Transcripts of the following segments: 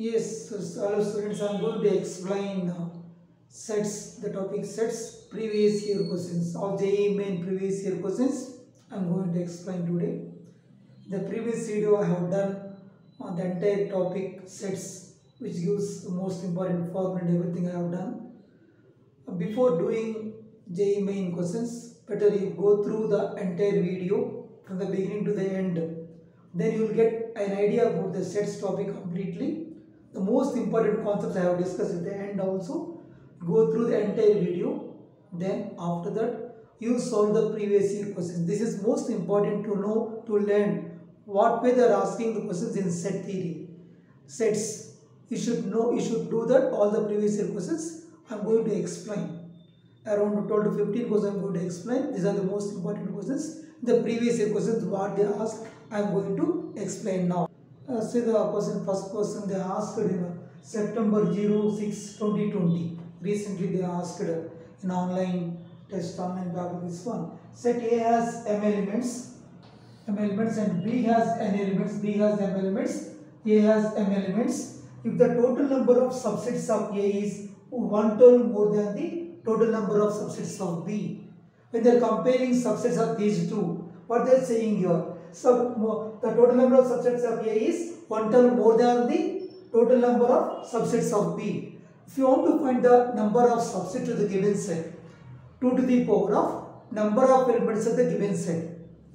Yes, hello students, I am going to explain uh, sets, the topic sets, previous year questions, of JEE main previous year questions, I am going to explain today. The previous video I have done on the entire topic sets, which gives the most important formula and everything I have done. Before doing JEE main questions, better you go through the entire video from the beginning to the end. Then you will get an idea about the sets topic completely. The most important concepts I have discussed at the end also. Go through the entire video. Then after that, you solve the previous year questions. This is most important to know, to learn what way they are asking the questions in set theory. Sets. You should know, you should do that all the previous year questions. I am going to explain around 12 to 15 questions I am going to explain. These are the most important questions. The previous year questions, what they asked, I am going to explain now. Uh, see the question, first question they asked in uh, September 06, 2020. Recently they asked uh, in online test online paper this one. Set A has m elements, m elements and B has n elements, B has m elements, A has m elements. If the total number of subsets of A is one twelve more than the total number of subsets of B. When they are comparing subsets of these two, what they are saying here? So the total number of subsets of A is one twelve more than the total number of subsets of B. If you want to find the number of subsets of the given set, 2 to the power of number of elements of the given set.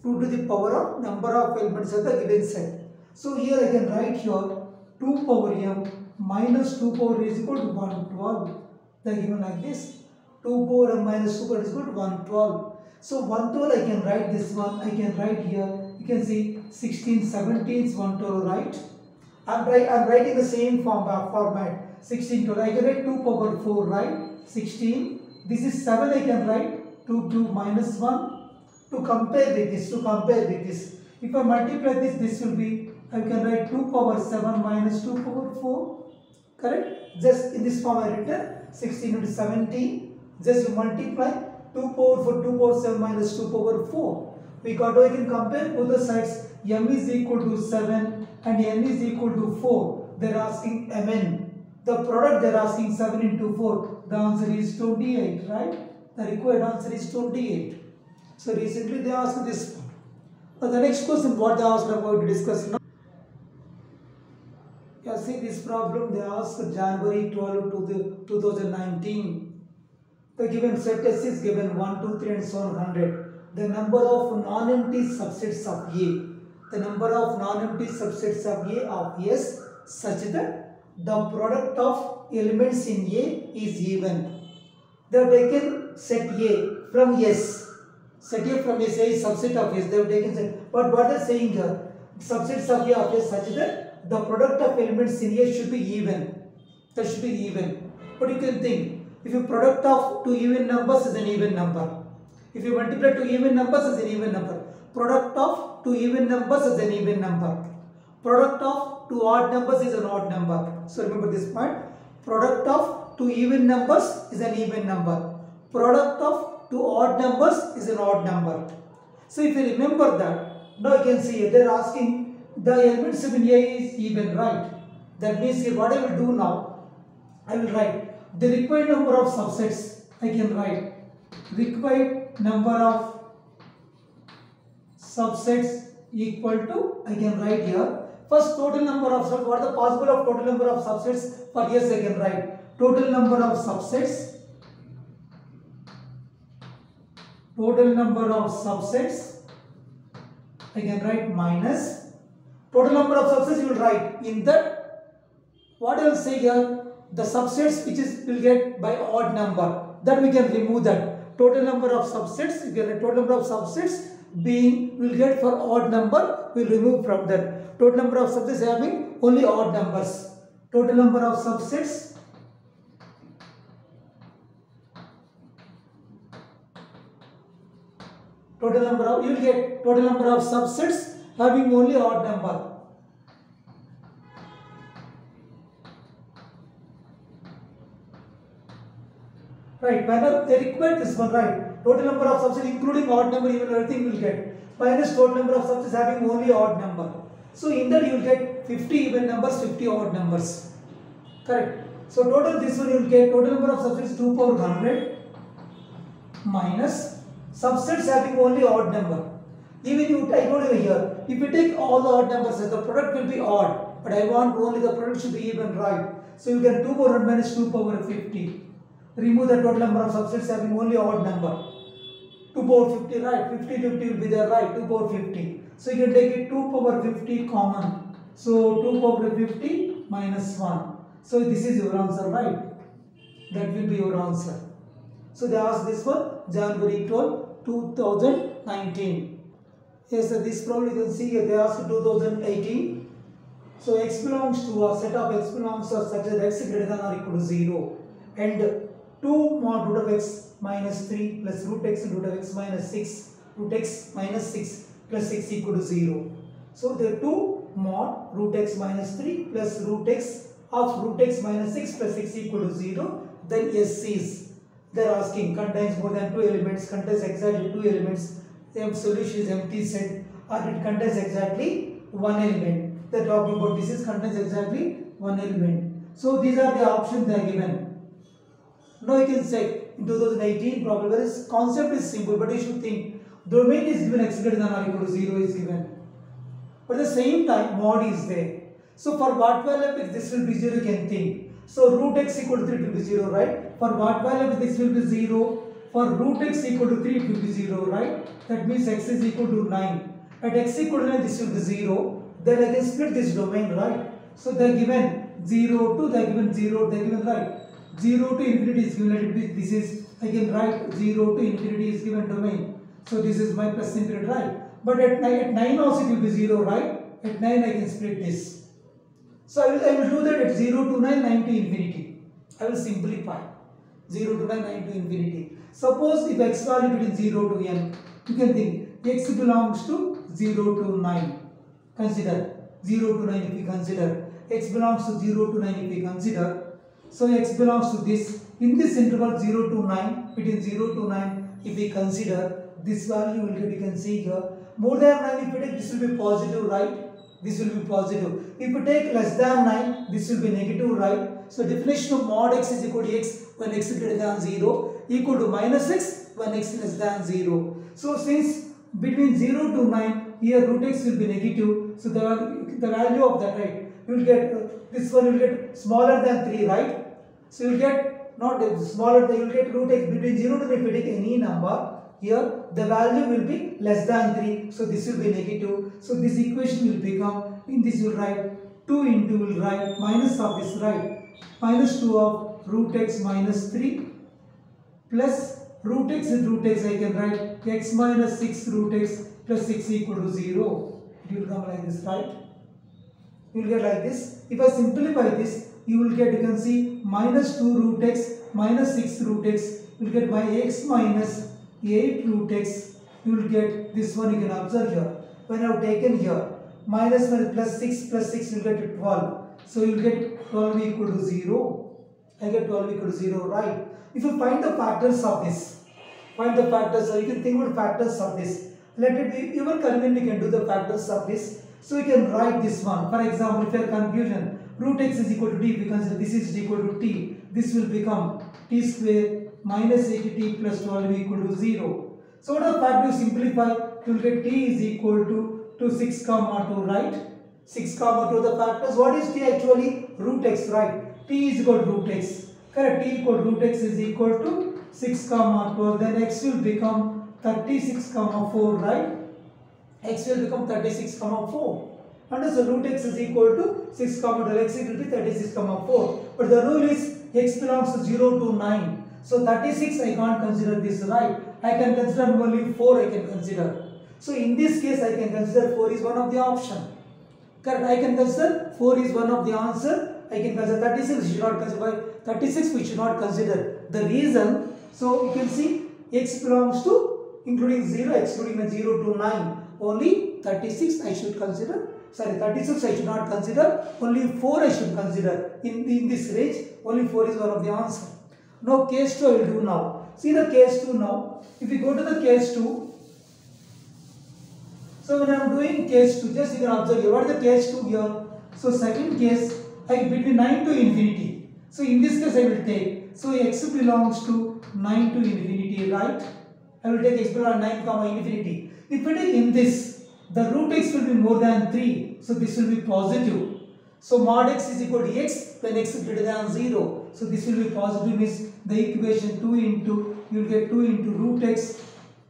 2 to the power of number of elements of the given set. So here I can write here 2 power m minus 2 power is equal to 112. They given like this. 2 power m minus 2 power is equal to 112. So 112 I can write this one. I can write here. You can see 16, 17 is 112 right. I'm, I'm writing the same form, uh, format. 16 to I can write 2 power 4 right. 16. This is 7 I can write 2 2 minus 1 to compare with this to compare with this. If I multiply this this will be I can write 2 power 7 minus 2 power 4 correct just in this form I written 16 into 17 just you multiply 2 power 4 2 power 7 minus 2 power 4 got we can compare both the sides m is equal to 7 and n is equal to 4 they are asking mn the product they are asking 7 into 4 the answer is 28 right the required answer is 28 so recently they asked this one. Now the next question what they asked going to discuss now. Yeah, see this problem they asked January 12 to the 2019. The given set is given 1, 2, 3 and so on 100. The number of non-empty subsets of A. The number of non-empty subsets of A of S such that the product of elements in A is even. They have taken set A from S. Set A from S A is subset of S. They have taken set. But what they are saying here? Subsets of A of S such that the product of elements in A should be even. That should be even. But you can think, if your product of two even numbers is an even number. If you multiply two even numbers is an even number. Product of two even numbers is an even number. Product of two odd numbers is an odd number. So remember this point. Product of two even numbers is an even number. Product of two odd numbers is an odd number. So if you remember that, now you can see they are asking the elements in A is even, right? That means what I will do now, I will write the required number of subsets. I can write required number of subsets equal to I can write here. First total number of subsets. What are the possible of total number of subsets? For yes, I can write total number of subsets. Total number of subsets. I can write minus. Total number of subsets you will write in that what I will say here? The subsets which is will get by odd number. That we can remove that total number of subsets you get total number of subsets being will get for odd number will remove from that. Total number of subsets having only odd numbers. Total number of subsets total number of you will get total number of subsets having only odd number right whenever they require this one right total number of subsets including odd number even everything will get minus total number of subsets having only odd number so in that you will get 50 even numbers, 50 odd numbers. Correct. So total this one you will get total number of subsets 2 power 100 minus subsets having only odd number. Even you, told you here, if you take all the odd numbers, the product will be odd. But I want only the product should be even right. So you get 2 power 100 minus 2 power 50. Remove the total number of subsets having only odd number. 2 power 50 right, 50 50 will be there right, 2 power 50. So you can take it 2 power 50 common. So 2 power 50 minus 1. So this is your answer right. That will be your answer. So they asked this one January 12, 2019. Yes, this problem you can see here they asked 2018. So x belongs to a set of x belongs to such that x greater than or equal to 0 and 2 mod root of x minus 3 plus root x root of x minus 6 root x minus 6 plus 6 equal to 0. So the 2 mod root x minus 3 plus root x of root x minus 6 plus 6 equal to 0 then S is. They are asking contains more than two elements contains exactly two elements. The solution is empty set. Or it contains exactly one element. They are talking about this is contains exactly one element. So these are the options they are given now you can say in 2018 problem this concept is simple but you should think domain is given x greater than or equal to 0 is given. But at the same time mod is there. So for what value of x this will be 0 you can think. So root x equal to 3 will be 0 right? For what value of this will be 0 for root x equal to 3 it will be 0 right? That means x is equal to 9 at x equal to 9 this will be 0 then I can split this domain right? So they are given 0 to they are given 0 they are given right 0 to infinity is given let it be this is I can write 0 to infinity is given domain. So this is my plus infinity right? But at 9, at 9 also it will be 0 right? At 9 I can split this. So I will, I will do that at 0 to 9 9 to infinity. I will simplify. 0 to 9 9 to infinity. Suppose if x value between 0 to n you can think x belongs to 0 to 9 consider. 0 to 9 if we consider. X belongs to 0 to 9 if we consider so x belongs to this. In this interval 0 to 9 between 0 to 9 if we consider this value will get you can see here. More than 9 if we take this will be positive right? This will be positive. If we take less than 9 this will be negative right? So definition of mod x is equal to x when x is greater than 0 equal to minus x when x less than 0 so since between 0 to 9 here root x will be negative. So the, the value of that right? You will get uh, this one will get smaller than 3 right so you get not uh, smaller than you get root x between 0 to 3 if you take any number. Here the value will be less than 3 so this will be negative. So this equation will become in this you write 2 into will write minus of this right? Minus 2 of root x minus 3 plus root x and root x. I can write x minus 6 root x plus 6 equal to 0 it will come like this right? You will get like this. If I simplify this you will get you can see minus 2 root x minus 6 root x. You will get by x minus 8 root x. You will get this one you can observe here. When I have taken here minus 1 plus 6 plus 6 you will get to 12 so you will get 12 equal to 0 I get 12 equal to 0 right? If you find the factors of this find the factors so you can think about factors of this. Let it be even convenient you can do the factors of this. So you can write this one. For example if you have confusion root x is equal to t consider this is equal to t. This will become t square minus 80t plus 12 equal to 0 so what the fact you simplify? You will get t is equal to to 6 comma 2 right? 6 comma 2 the factors what is t actually? Root x right? T is equal to root x. Correct t equal to root x is equal to 6 comma 12 then x will become 36 comma 4 right? X will become 36 comma 4 and so root x is equal to 6 comma 12 x will be 36 comma 4 but the rule is x belongs to 0 to 9 so 36 I can't consider this right? I can consider only 4 I can consider. So in this case I can consider 4 is one of the option. Correct? I can consider 4 is one of the answer. I can consider 36 we should not consider. 36 we should not consider. The reason so you can see x belongs to including 0 excluding the 0 to 9 only 36 I should consider sorry 36 I should not consider only 4 I should consider in, in this range only 4 is one of the answer now case 2 I will do now see the case 2 now if we go to the case 2 so when I am doing case 2 just you can observe here what is the case 2 here So second case, I between 9 to infinity. So in this case I will take, so x belongs to 9 to infinity, right? I will take x belongs to 9 comma infinity. If I take in this, the root x will be more than 3. So this will be positive. So mod x is equal to x, then x is greater than 0. So this will be positive means the equation 2 into, you will get 2 into root x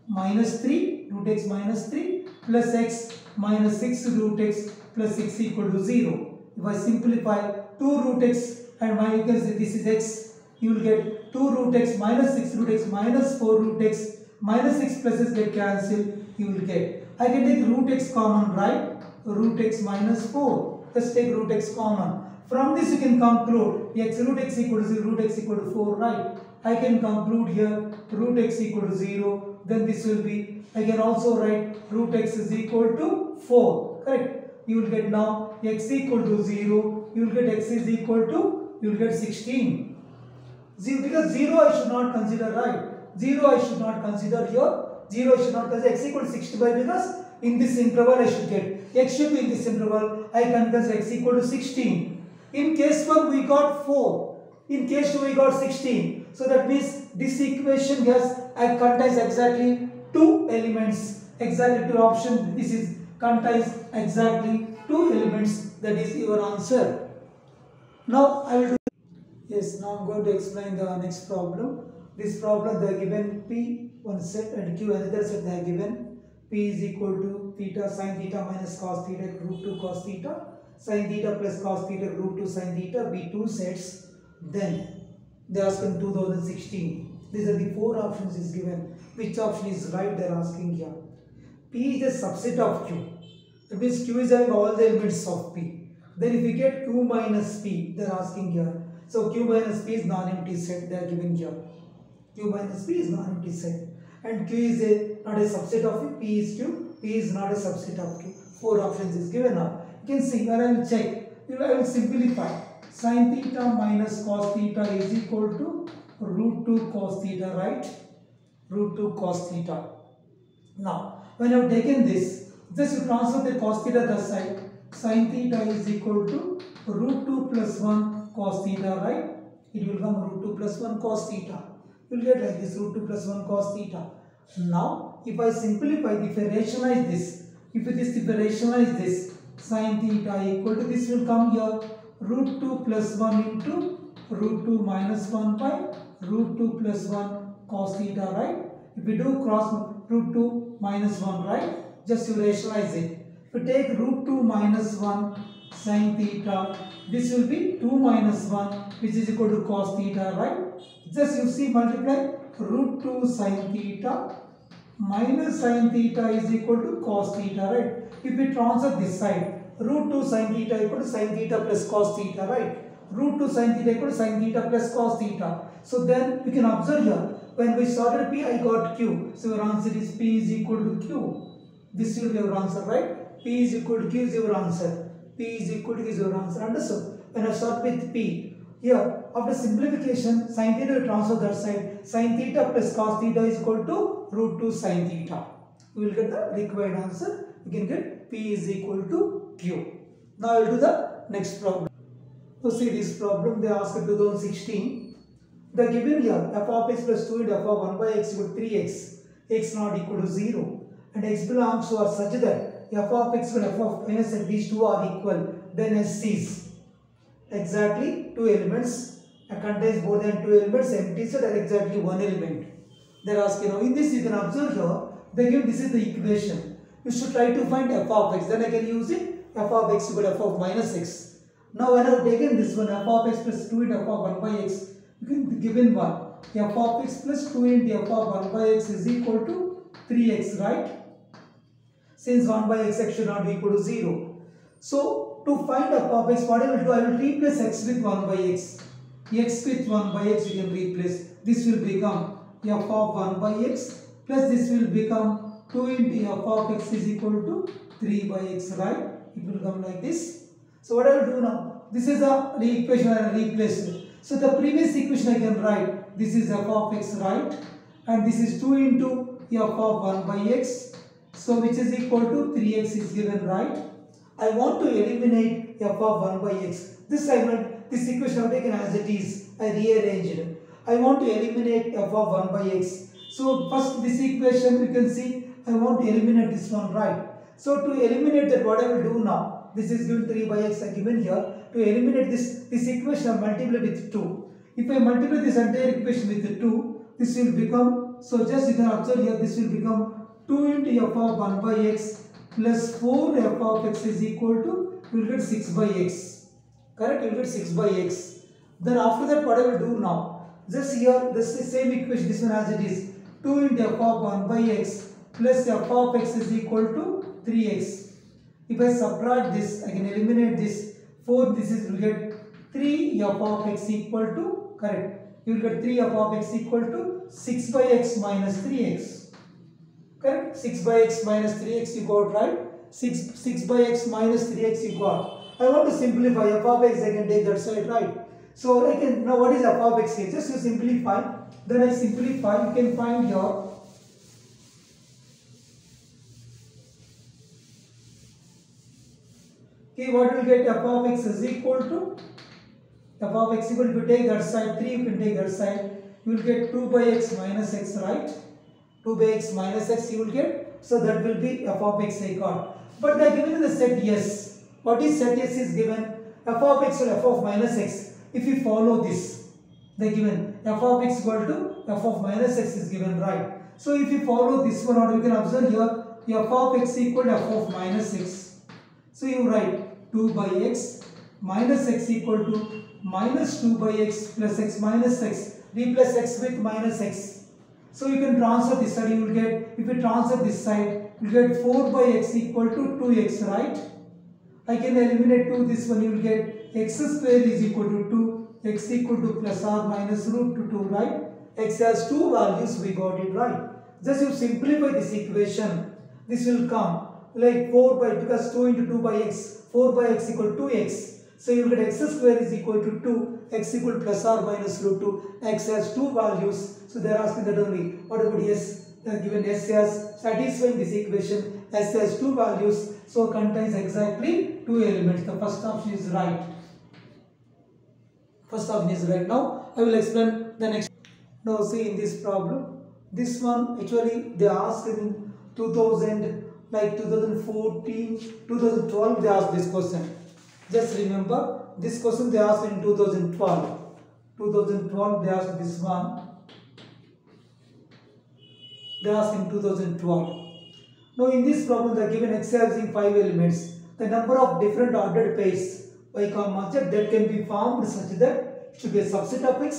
minus 3, root x minus 3 plus x minus 6 root x plus 6 equal to 0. If I simplify 2 root x and my you can say this is x, you will get 2 root x minus 6 root x minus 4 root x minus 6 pluses get cancelled, you will get. I can take root x common, right? Root x minus 4. Let's take root x common. From this you can conclude x root x equal to 0, root x equal to 4, right? I can conclude here root x equal to 0, then this will be, I can also write root x is equal to 4, correct? You will get now x equal to 0, you will get x is equal to, you will get 16. Zero, because 0 I should not consider, right? 0 I should not consider here, 0 I should not consider x equal to 65 because in this interval I should get, x should be in this interval, I consider x equal to 16. In case 1 we got 4, in case 2 we got 16. So that means this equation has uh, contains exactly two elements, exactly two options. This is contains exactly two elements. That is your answer. Now I will do. Yes, now I'm going to explain the next problem. This problem they are given P one set and Q another set they are given. P is equal to theta sine theta minus cos theta root 2 cos theta sine theta plus cos theta root 2 sine theta be two sets. Then they ask in 2016. These are the four options is given. Which option is right they are asking here. P is a subset of Q. That means Q is having all the elements of P. Then if we get Q minus P, they are asking here. So Q minus P is non-empty set they are given here. Q minus P is non-empty set. And Q is a not a subset of P. Is Q. P is not a subset of Q. Four options is given now. You can see where I will check. I will simplify. Sin theta minus cos theta is equal to root 2 cos theta, right? Root 2 cos theta. Now, when you have taken this, just you transfer the cos theta the side. Sin theta is equal to root 2 plus 1 cos theta, right? It will come root 2 plus 1 cos theta. You will get like this root 2 plus 1 cos theta. Now, if I simplify, if I rationalize this, if it is if I rationalize this, sin theta equal to this will come here root 2 plus 1 into root 2 minus 1 by root 2 plus 1 cos theta, right? If we do cross root 2 minus 1, right? Just you rationalize it. If we take root 2 minus 1 sin theta, this will be 2 minus 1 which is equal to cos theta, right? Just you see multiply root 2 sin theta minus sin theta is equal to cos theta, right? If we transfer this side, root 2 sin theta equal to sin theta plus cos theta, right? Root 2 sin theta equal to sin theta plus cos theta. So then we can observe here, when we started P, I got Q. So your answer is P is equal to Q. This will be your answer, right? P is equal to Q is your answer. P is equal to Q is your answer. Understood? When I start with P, here after simplification, sin theta will transfer that side. Sin theta plus cos theta is equal to root 2 sine theta. We will get the required answer. We can get P is equal to Q. Now I will do the next problem. So see this problem they asked in 2016. The given here f of x plus 2 into f of 1 by x equal to 3x, x not equal to 0 and x belongs to are such that f of x and f of minus and these two are equal then S sees exactly two elements uh, contains more than two elements empty set are exactly one element. They are asking now in this you can observe here they give this is the equation. You should try to find f of x. Then I can use it f of x equal f of minus x. Now when I have taken this one f of x plus 2 into f of 1 by x you can given one. F of x plus 2 into f of 1 by x is equal to 3x right? Since 1 by x, x should not be equal to 0 so to find f of x what I will do I will replace x with 1 by x. X with 1 by x you can replace. This will become f of 1 by x plus this will become 2 into f of x is equal to 3 by x right it will come like this so what I will do now this is a equation I replace it so the previous equation I can write this is f of x right and this is 2 into f of 1 by x so which is equal to 3x is given right I want to eliminate f of 1 by x. This I meant, this equation I have taken as it is. I rearranged. I want to eliminate f of 1 by x. So first this equation you can see I want to eliminate this one right. So to eliminate that what I will do now, this is given 3 by x I given here. To eliminate this, this equation I multiply with 2. If I multiply this entire equation with 2, this will become, so just you can observe here, this will become 2 into f of 1 by x plus 4 f of x is equal to, you will get 6 by x. Correct? You will get 6 by x. Then after that what I will do now, just here, this is same equation, this one as it is, 2 into f of 1 by x plus f of x is equal to 3x. If I subtract this, I can eliminate this. 4, this is, will get 3 f of x equal to, correct. You will get 3 f of x equal to 6 by x minus 3x. Correct? 6 by x minus 3x you got, right? 6, 6 by x minus 3x you got. I want to simplify f of x, I can take that side, right? So I can, now what is f of x? Just to simplify, then I simplify, you can find here Okay, what will get f of x is equal to f of x equal to you take that side 3 you can take that side. You will get 2 by x minus x right? 2 by x minus x you will get. So that will be f of x I got. But they are given in the set yes what is set yes is given? F of x or f of minus x if you follow this they given f of x equal to f of minus x is given right so if you follow this one you can observe here f of x equal to f of minus x so you write 2 by x minus x equal to minus 2 by x plus x minus x. Replace x with minus x. So you can transfer this side, you will get, if you transfer this side, you get 4 by x equal to 2x, right? I can eliminate 2, this one you will get x square is equal to 2, x equal to plus or minus root to 2, right? x has two values, we got it right. Just you simplify this equation, this will come like 4 by, because 2 into 2 by x, 4 by x equal to 2x. So you will get x square is equal to 2, x equal plus or minus root 2, x has two values. So they are asking that only. What about s? They are given s as satisfying this equation, s has two values, so contains exactly two elements. The first option is right. First option is right. Now I will explain the next. Now see in this problem, this one actually they asked in 2000 like 2014 2012 they asked this question. Just remember this question they asked in 2012 2012 they asked this one. They asked in 2012 now in this problem they are given x having five elements. The number of different ordered pairs y comma z that can be formed such that it should be a subset of x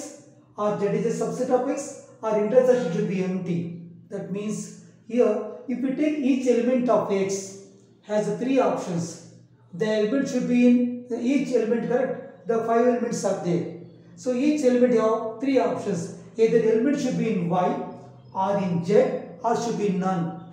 or z is a subset of x or intersection should be empty. That means here if we take each element of x has three options the element should be in each element correct? The five elements are there. So each element have three options. Either the element should be in y or in z or should be none.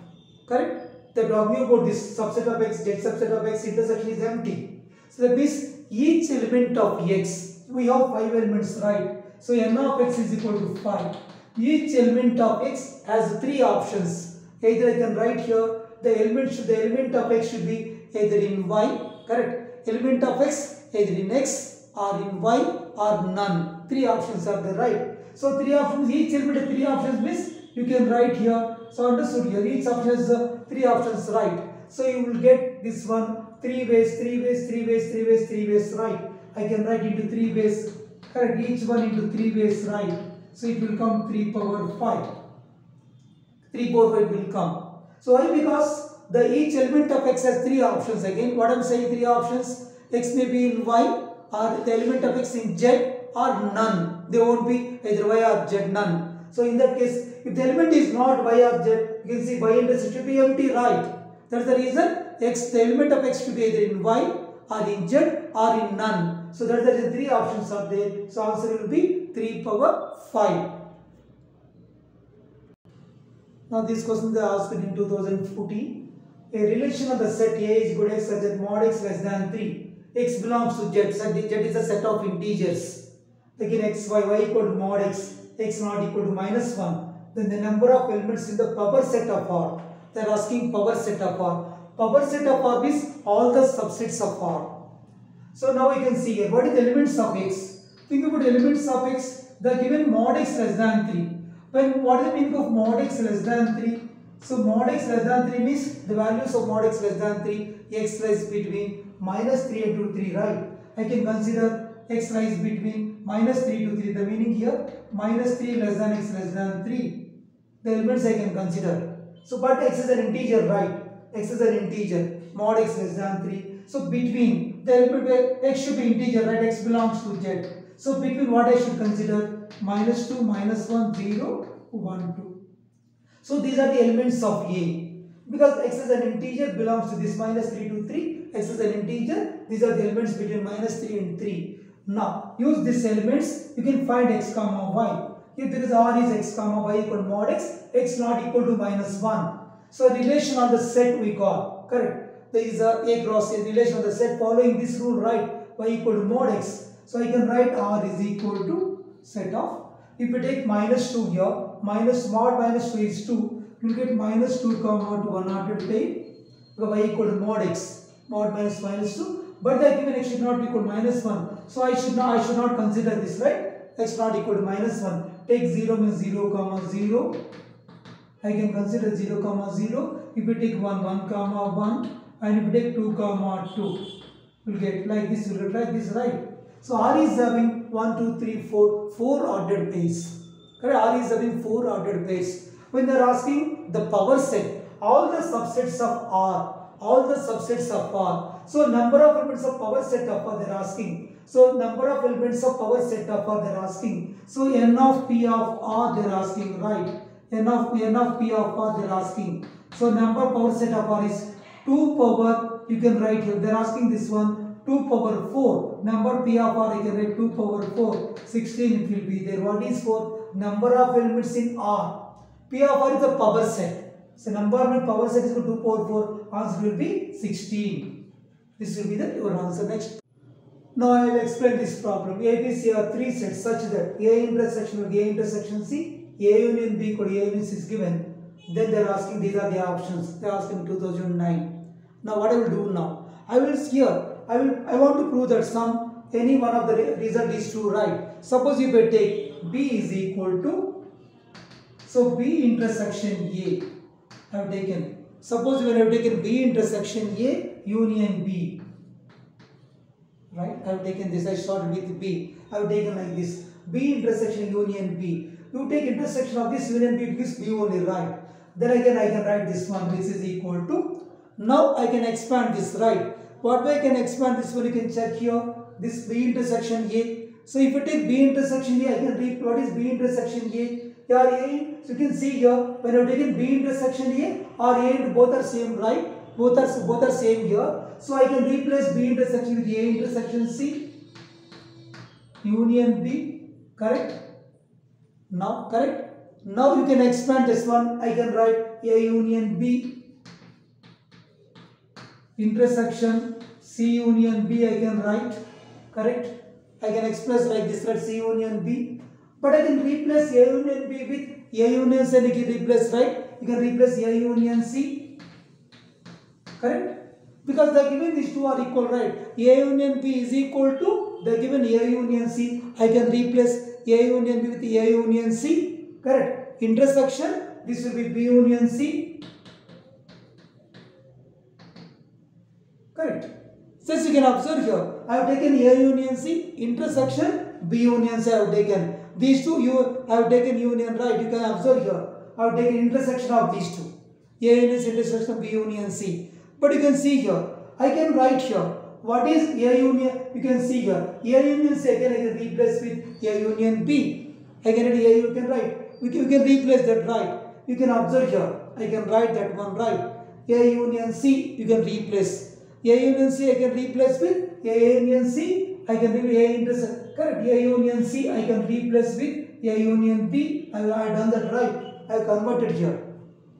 Correct? They're talking about this subset of x z subset of x intersection is empty. So that means each element of x we have five elements right? So n of x is equal to 5 each element of x has three options. Either I can write here the element should the element of x should be either in y correct? Element of x either in x or in y or none. Three options are there right? So three options each element of three options means you can write here. So understood here each option has uh, three options right? So you will get this one three ways three ways three ways three ways three ways right I can write into three ways correct each one into three ways right so it will come 3 power 5 3 power 5 will come. So why? Because the each element of x has three options again. What I'm saying three options. X may be in y or the element of x in z or none. They won't be either y or z none. So in that case, if the element is not y or z, you can see y intersection should be empty, right? That's the reason x, the element of x should be either in y or in z or in none. So that's the reason three options are there. So answer will be 3 power 5. Now this question they asked in 2014. A relation of the set A is to x such that mod x less than 3. x belongs to z. So z is a set of integers. Again x, y, y equal to mod x, x not equal to minus 1. Then the number of elements in the power set of R. They are asking power set of R. Power set of R is all the subsets of R. So now we can see here, what is elements of x? Think about elements of x, the given mod x less than 3. When, what is the meaning of mod x less than 3? So mod x less than 3 means the values of mod x less than 3, x lies between minus 3 and to 3, right? I can consider x lies between minus 3 to 3. The meaning here, minus 3 less than x less than 3. The elements I can consider. So but x is an integer, right? X is an integer, mod x less than 3. So between, the element where x should be integer, right? x belongs to z. So between what I should consider? Minus 2, minus 1, 0, 1, 2. So these are the elements of A. Because x is an integer belongs to this minus 3 to 3. x is an integer. These are the elements between minus 3 and 3. Now use these elements. You can find x comma y. Here because R is x comma y equal mod x. x not equal to minus 1. So relation on the set we got. Correct. There is a A cross A relation on the set following this rule right. y equal to mod x. So I can write R is equal to set of. If we take minus 2 here, minus mod minus 2 is 2. You will get minus 2 comma to 108 because y equal to mod x. Mod minus minus 2. But the given x should not be equal to minus 1. So I should not I should not consider this, right? x not equal to minus 1. Take 0 means 0 comma 0. I can consider 0 comma 0. If we take 1, 1 comma 1 and if we take 2 comma 2, we'll get like this, we'll get like this, right? So R is having 1, 2, 3, 4, 4 ordered pairs. Correct? R is having 4 ordered pairs. When they are asking the power set, all the subsets of R, all the subsets of R. So number of elements of power set of R they are asking. So number of elements of power set of R they are asking. So n of P of R they are asking, right? N of n of P of R they are asking. So number power set of R is 2 power, you can write here, they are asking this one 2 power 4. Number P of R, I can write 2 power 4. 16 it will be there. What is 4? Number of elements in R. P of R is the power set. So number of power set is equal to 2 power 4. Answer will be 16. This will be the your answer. Next. Now I will explain this problem. A, B, C are three sets such that A intersection with A intersection C, A union B equal A union C is given. Then they are asking these are the options. They are asking 2009. Now what I will do now? I will here I will I want to prove that some any one of the result is true right. Suppose if I take B is equal to so B intersection A I have taken. Suppose when I have taken B intersection A union B right I have taken this I started with B I have taken like this B intersection union B you take intersection of this union B because B only right? Then again I can write this one which is equal to now I can expand this right? What way I can expand this one? You can check here. This B intersection A. So if you take B intersection A I can read what is B intersection A? Here A so you can see here when you taken B intersection A or A and both are same right? Both are both are same here. So I can replace B intersection with A intersection C. Union B correct now correct? Now you can expand this one. I can write A union B. Intersection C union B I can write. Correct? I can express like this right? C union B. But I can replace A union B with A union C and you can replace right? You can replace A union C. Correct? Because the given these two are equal right? A union B is equal to the given A union C. I can replace A union B with A union C correct intersection this will be B union C correct since you can observe here I have taken A union C intersection B union C I have taken these two you I have taken union right you can observe here I have taken intersection of these two A union C intersection B union C but you can see here I can write here what is A union? You can see here. A union C again I can replace with A union B. Again A you can write. You can, you can replace that right. You can observe here. I can write that one right. A union C you can replace. A union C I can replace with A union C I can replace A intersection. Correct. A union C I can replace with A union B. I have done that right. I converted here.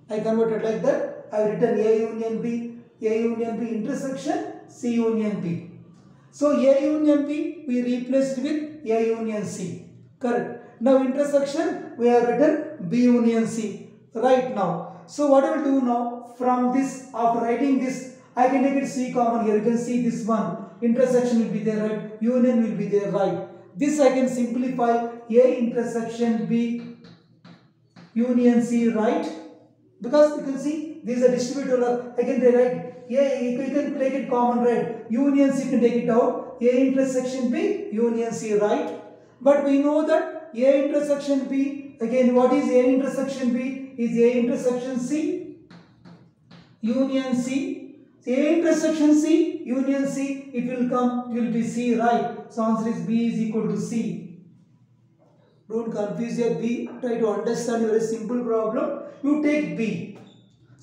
I converted like that. I have written A union B A union B intersection C union B so A union B we replaced with A union C correct now intersection we have written B union C right now so what I will do now from this after writing this I can take it C common here. You can see this one. intersection will be there, right? Union will be there, right? This I can simplify A intersection B union C, right? Because you can see this is a distributor. I can write A, you can take it common, right? Union C, can take it out. A intersection B, union C, right? But we know that A intersection B, again, what is A intersection B? Is A intersection C, union C. A intersection C, union C, it will come, it will be C, right? So answer is B is equal to C. Don't confuse your B. Try to understand very simple problem. You take B.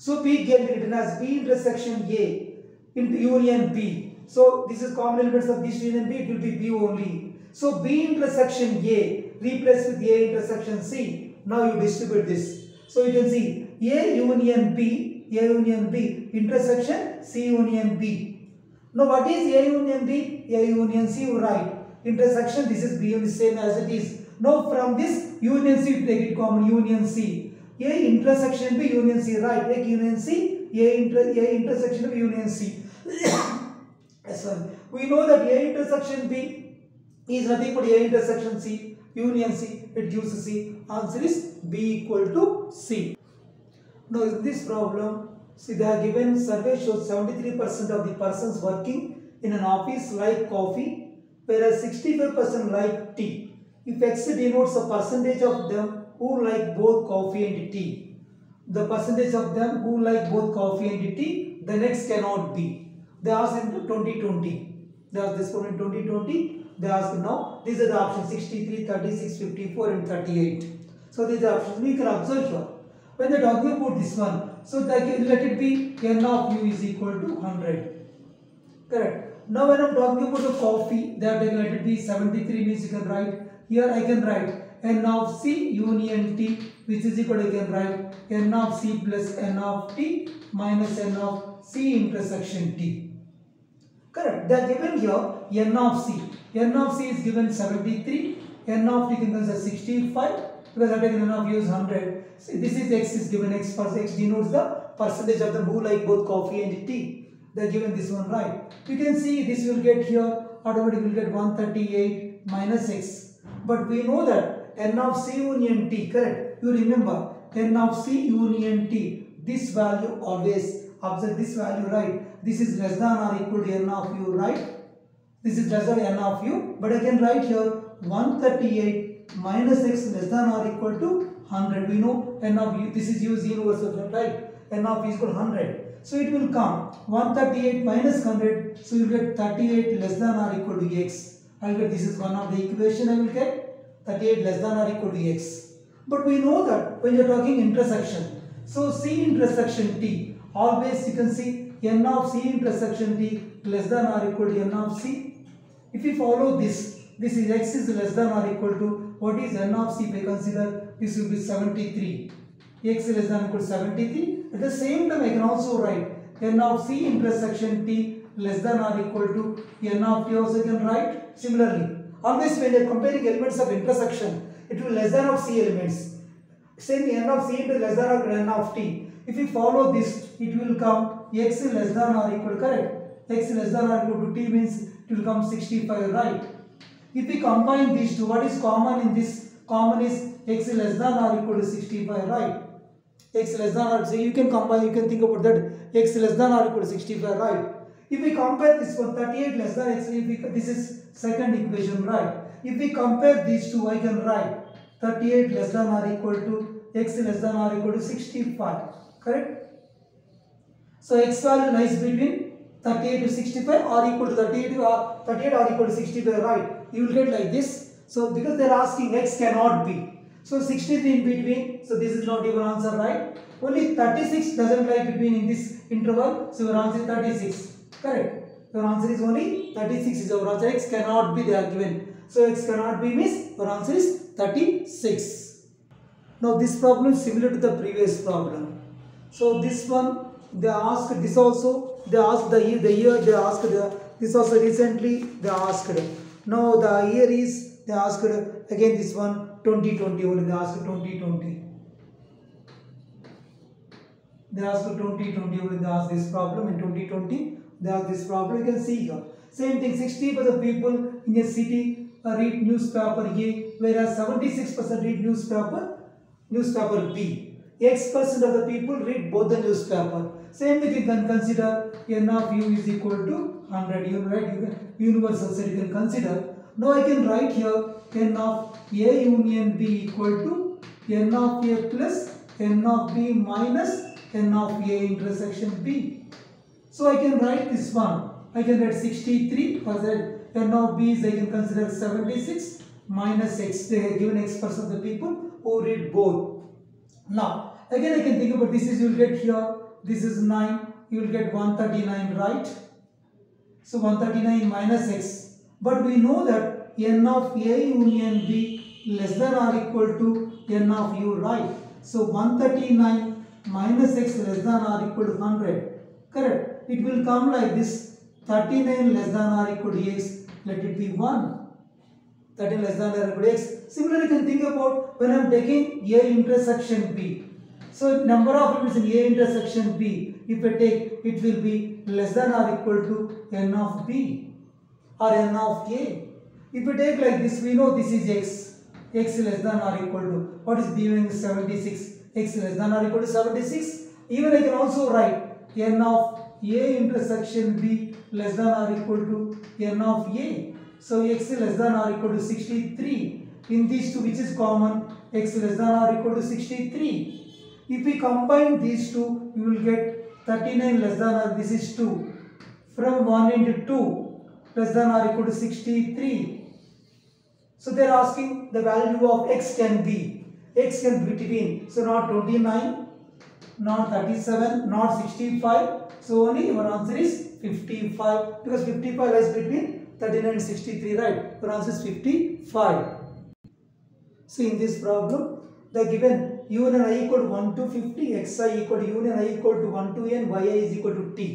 So B get written as B intersection A into union B. So this is common elements of this union B. It will be B only. So B intersection A replaced with A intersection C. Now you distribute this. So you can see A union B, A union B intersection C union B. Now what is A union B? A union C. right. intersection. This is B the same as it is. Now from this union C, take it common union C. A intersection B union C, right? Take union C, A, inter, A intersection B union C. yes, sir. We know that A intersection B is nothing but A intersection C, union C, it gives C. Answer is B equal to C. Now in this problem, see they are given survey shows 73% of the persons working in an office like coffee, whereas 65% like tea. If X denotes the percentage of them who like both coffee and tea, the percentage of them who like both coffee and tea, the next cannot be. They asked in 2020. They asked this problem in 2020. They asked now, these are the options 63, 36, 54 and 38. So these are options. We can observe here. When they're talking about this one, so can, let it be n of u is equal to 100. Correct. Now when I'm talking about the coffee, they are taking let it be 73 means you can write here I can write n of C union T which is equal to can write n of C plus n of T minus n of C intersection T. Correct. They are given here n of C. n of C is given 73. n of T can consider 65 because I taken n of U is 100. So this is x is given x for x denotes the percentage of them who like both coffee and tea. They are given this one right. You can see this will get here automatically will get 138 minus x but we know that n of C union T, correct? You remember n of C union T, this value always, observe this value, right? This is less than or equal to n of U, right? This is less than n of U, but I can write here 138 minus x less than or equal to 100. We know n of U, this is U is that, right? n of U is equal to 100. So it will come 138 minus 100, so you get 38 less than or equal to x. I will get this is one of the equation I will get 38 less than or equal to x. But we know that when you are talking intersection, so C intersection T, always you can see n of C intersection T less than or equal to n of C. If you follow this, this is x is less than or equal to what is n of C I consider this will be 73. x less than or equal to 73. At the same time I can also write n of C intersection T less than or equal to n of t also can write similarly. Always when you are comparing elements of intersection, it will less than of c elements. Same n of c into less than or n of t. If you follow this, it will come x less than or equal to correct. x less than or equal to t means it will come 65 right. If we combine these two, what is common in this? Common is x less than or equal to 65 right. x less than or so you can combine, you can think about that x less than or equal to 65 right. If we compare this one, 38 less than x, if we, this is second equation, right? If we compare these two, I can write 38 less than or equal to x less than or equal to 65, correct? So x value lies between 38 to 65 or equal to 38 or 38 or equal to 65, right? You will get like this. So because they are asking x cannot be. So 63 in between. So this is not even answer, right? Only 36 doesn't lie between in this interval. So your answer is 36. Correct. Your answer is only 36 is our answer. X cannot be they are given. So x cannot be means your answer is 36. Now this problem is similar to the previous problem. So this one they asked this also they asked the year the year they asked the this also recently they asked. Now the year is they asked again this one 2020 only they asked 2020. They asked 2020 only they asked this problem in 2020 they have this problem you can see here Same thing, 60% of people in a city uh, read newspaper A, whereas 76% read newspaper newspaper B. X percent of the people read both the newspaper. Same thing you can consider n of u is equal to 100. You can, universal set you can consider. Now I can write here n of A union B equal to n of A plus n of B minus n of A intersection B. So I can write this one. I can write 63 for that n of b is I can consider 76 minus x. They have given x percent of the people who read both. Now again I can think about this is you will get here this is 9 you will get 139 right. So 139 minus x but we know that n of a union b less than or equal to n of u right. So 139 minus x less than or equal to 100 correct it will come like this 39 less than or equal to x let it be 1. 13 less than or equal to x. Similarly, you can think about when I am taking A intersection B. So, number of elements in A intersection B, if I take, it will be less than or equal to n of B or n of A. If we take like this, we know this is x. x less than or equal to, what is B being 76? x less than or equal to 76. Even I can also write n of A intersection B less than or equal to n of a. So x less than or equal to 63. In these two which is common x less than or equal to 63. If we combine these two you will get 39 less than or this is 2. From 1 into 2 less than or equal to 63. So they are asking the value of x can be. x can be between. So not 29, not 37, not 65. So only your answer is 55 because 55 lies between 39 and 63 right? Your answer is 55 so in this problem the given union i equal to 1 to 50 xi equal to union i equal to 1 to n yi is equal to t.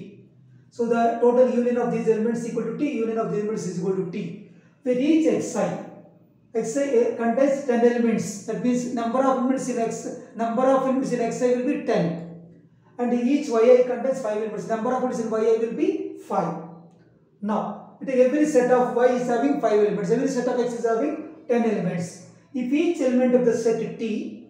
So the total union of these elements equal to t union of the elements is equal to t. We reach xi xi contains 10 elements that means number of elements in x number of elements in xi will be 10 and each yi contains 5 elements. Number of elements in yi will be 5. Now, every set of y is having 5 elements. Every set of x is having 10 elements. If each element of the set t,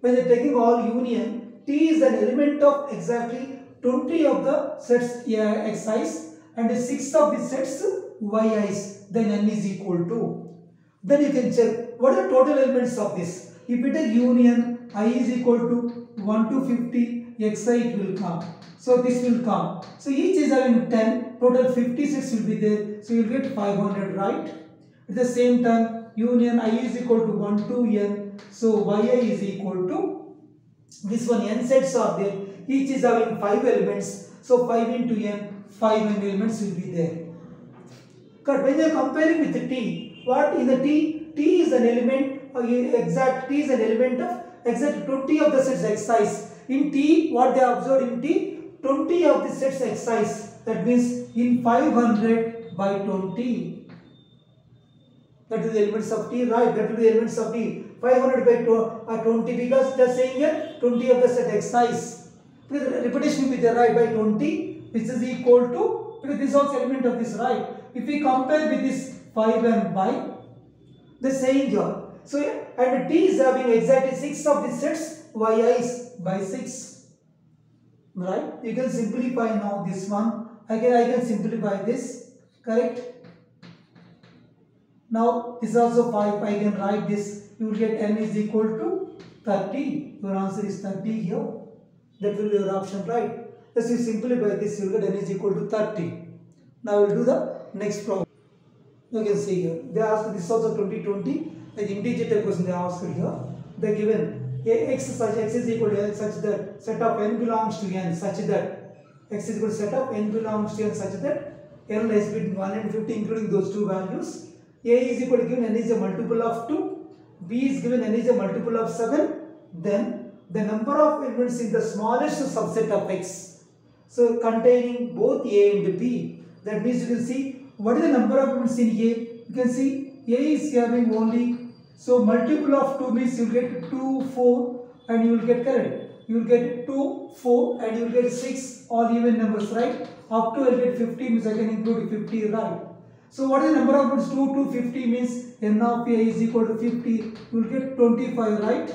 when you are taking all union, t is an element of exactly 20 of the sets xi's and 6 of the sets yi's, then n is equal to. Then you can check what are the total elements of this. If it is union, i is equal to 1 to 50 xi it will come. So this will come. So each is having 10, total 56 will be there. So you will get 500 right. At the same time, union i is equal to 1 to n. So yi is equal to this one n sets are there. Each is having 5 elements. So 5 into n, 5 n elements will be there. But when you are comparing with t, what in the t? t is an element, uh, exact t is an element of exact 20 of the sets size in T, what they observed in T, 20 of the sets exercise. That means in 500 by 20. That is the elements of T, right? That will be the elements of T. 500 by uh, 20 because they are saying here 20 of the set exercise. Because repetition will be there, right? By 20, which is equal to, because this is also element of this, right? If we compare with this 5 and by, the same here. So, and T is having exactly 6 of the sets, yi is by 6 right? You can simplify now this one. Again I can simplify this. Correct? Now this is also 5 I can write this. You will get n is equal to 30 your answer is 30 here. That will be your option right? As you simplify this you will get n is equal to 30 now we will do the next problem you can see here they ask this also 2020 like integer question they ask here they given x such x is equal to n such that set of n belongs to n such that x is equal to set of n belongs to n such that n lies between 1 and 50 including those two values. a is equal to given n is a multiple of 2, b is given n is a multiple of 7, then the number of elements in the smallest subset of x. So containing both a and b. That means you can see what is the number of elements in a. You can see a is having only so multiple of 2 means you will get 2, 4 and you will get correct. You will get 2, 4 and you will get 6 all even numbers, right? Up to will get 50 means I can include 50, right? So what is the number of elements? 2 to 50 means n of a is equal to 50. You will get 25, right?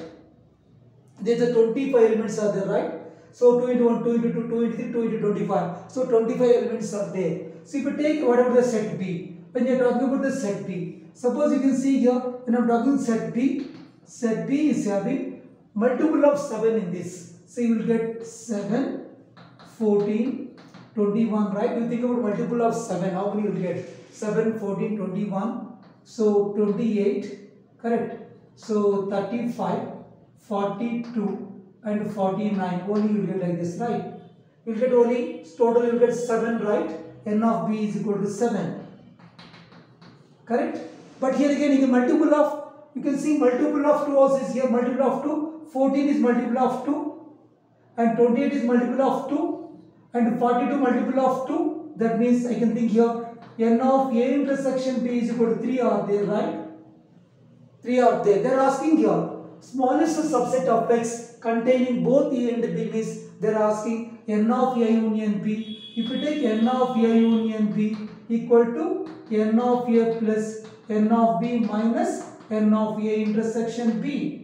There the 25 elements are there, right? So 2 into 1, 2 into 2, 2 into 3, 2 into 25. So 25 elements are there. So if you take whatever the set B, when you are talking about the set B, suppose you can see here, when I am talking set B, set B is having multiple of 7 in this. So you will get 7, 14, 21, right? You think about multiple of 7, how many you will get? 7, 14, 21. So 28, correct? So 35, 42 and 49. Only you will get like this, right? You will get only, total you will get 7, right? N of B is equal to 7. Correct? But here again, you multiple of, you can see multiple of 2 also is here, multiple of 2. 14 is multiple of 2 and 28 is multiple of 2 and 42 multiple of 2 that means I can think here n of a intersection b is equal to 3 are there right 3 are there they are asking here smallest subset of x containing both a and b means they are asking n of a union b if you take n of a union b equal to n of a plus n of b minus n of a intersection b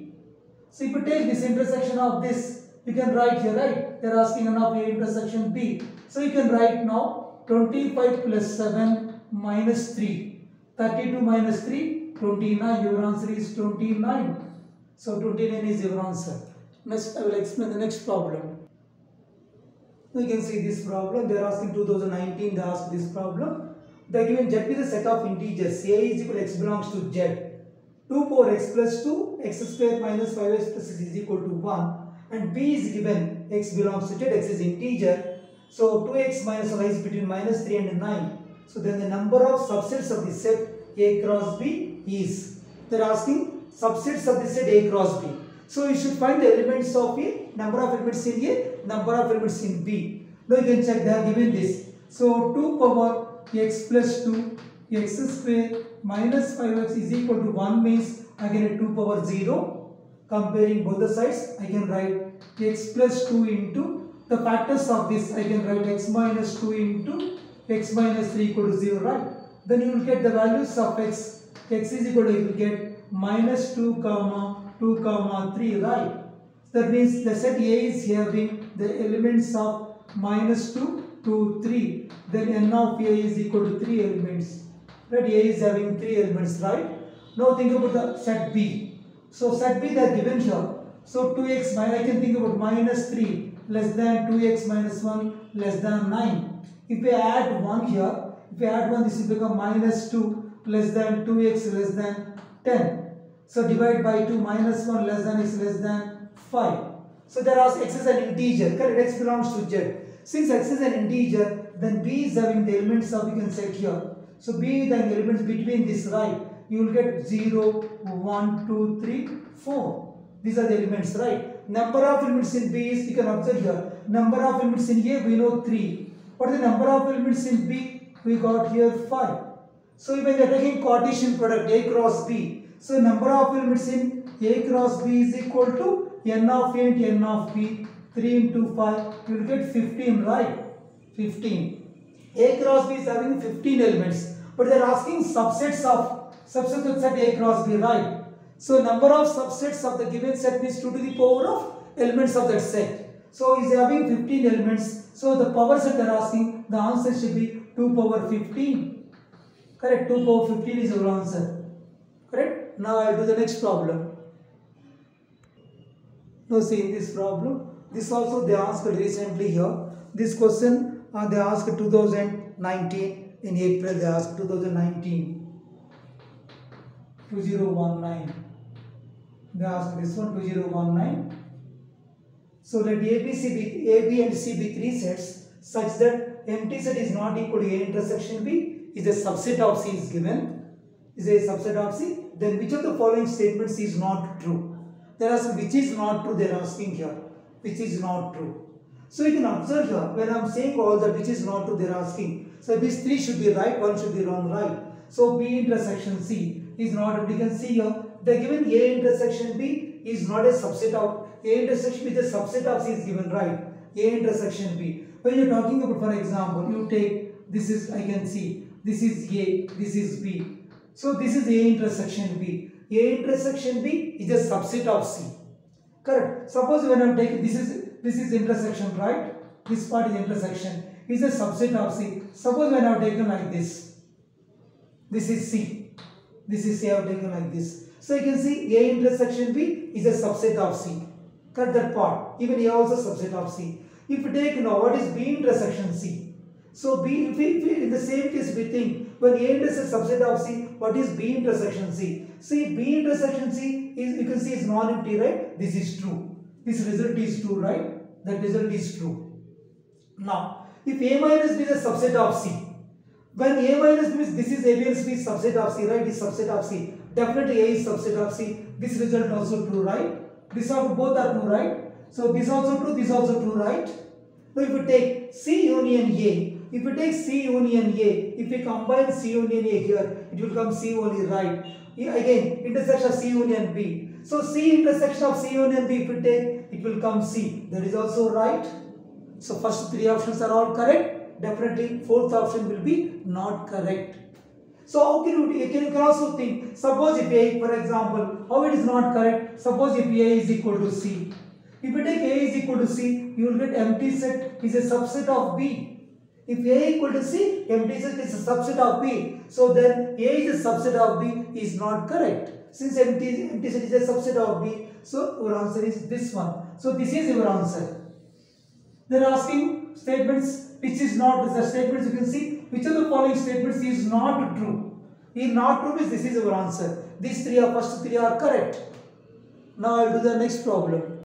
so if you take this intersection of this, you can write here, right? They are asking n of A intersection B. So you can write now 25 plus 7 minus 3. 32 minus 3, 29. Your answer is 29. So 29 is your answer. Next, I will explain the next problem. You can see this problem. They are asking 2019, they ask this problem. They are given Z is a set of integers. A is equal to x belongs to Z. 2 power x plus 2, x square minus 5x plus 6 is equal to 1 and b is given x belongs to z, x is integer. So 2x minus 1 is between minus 3 and 9. So then the number of subsets of the set a cross b is. They are asking subsets of the set a cross b. So you should find the elements of a, number of elements in a, number of elements in b. Now you can check they are given this. So 2 power x plus 2 x square minus 5x is equal to 1 means I can get 2 power 0. Comparing both the sides, I can write x plus 2 into the factors of this. I can write x minus 2 into x minus 3 equal to 0, right? Then you will get the values of x. x is equal to, you will get minus 2 comma 2 comma 3, right? That means the set A is having the elements of minus 2 to 3. Then n of A is equal to 3 elements. Right a is having three elements right? Now think about the set b. So set b are given here. So 2x minus i can think about minus 3 less than 2x minus 1 less than 9 if we add 1 here if we add 1 this will become minus 2 less than 2x less than 10 so divide by 2 minus 1 less than x less than 5 so there are x is an integer correct x belongs to z since x is an integer then b is having the elements of you can set here so B is the elements between this right. You will get 0, 1, 2, 3, 4. These are the elements right. Number of elements in B is you can observe here. Number of elements in A we know 3. What is the number of elements in B? We got here 5. So when we are taking Cartesian product A cross B. So number of elements in A cross B is equal to n of A into n of B. 3 into 5. You will get 15 right. 15. A cross B is having 15 elements. But they are asking subsets of subsets of set A cross B, right? So number of subsets of the given set means 2 to the power of elements of that set. So is having 15 elements. So the power set they are asking, the answer should be 2 power 15. Correct? 2 power 15 is your answer. Correct? Now I will do the next problem. Now see in this problem, this also they asked recently here. This question uh, they asked 2019 in April they asked 2019 2019 they asked this one 2019 so let A, B, C be, A, B and C be three sets such that empty set is not equal to A intersection B is a subset of C is given. Is a subset of C then which of the following statements is not true they are asking which is not true they are asking here which is not true so you can observe here, when I am saying all that which is not true, they are asking. So these three should be right, one should be wrong, right. So B intersection C is not, you can see here, the given A intersection B is not a subset of, A intersection B a subset of C is given, right. A intersection B. When you are talking about, for example, you take, this is, I can see, this is A, this is B. So this is A intersection B. A intersection B is a subset of C. Correct. Suppose when I'm taking this is this is intersection, right? This part is intersection. Is a subset of C. Suppose when I've taken like this. This is C. This is C I've taken like this. So you can see A intersection B is a subset of C. Cut that part. Even A also subset of C. If you take now what is B intersection C? So B, if we, if we, in the same case we think when A is a subset of C, what is B intersection C? See B intersection C is you can see is non-empty, right? This is true. This result is true, right? That result is true. Now, if A minus B is a subset of C, when A minus B means this is A minus B is subset of C, right? Is subset of C. Definitely A is subset of C. This result also true, right? This are both are true, right? So this also true, this also true, right? Now if you take C union A, if you take C union A, if we combine C union A here, it will come C only, right? Again, intersection of C union B. So C intersection of C union B, if you take, it will come C. That is also right. So first three options are all correct. Definitely fourth option will be not correct. So how can you, you can, you also think, suppose if A, for example, how it is not correct? Suppose if A is equal to C. If you take A is equal to C, you will get empty set is a subset of B. If A equal to C, empty set is a subset of B. So then A is a subset of B is not correct. Since empty, empty set is a subset of B, so your answer is this one. So this is your answer. They are asking statements which is not, the statements you can see, which of the following statements is not true. If not true means this is your answer. These three are first three are correct. Now I will do the next problem.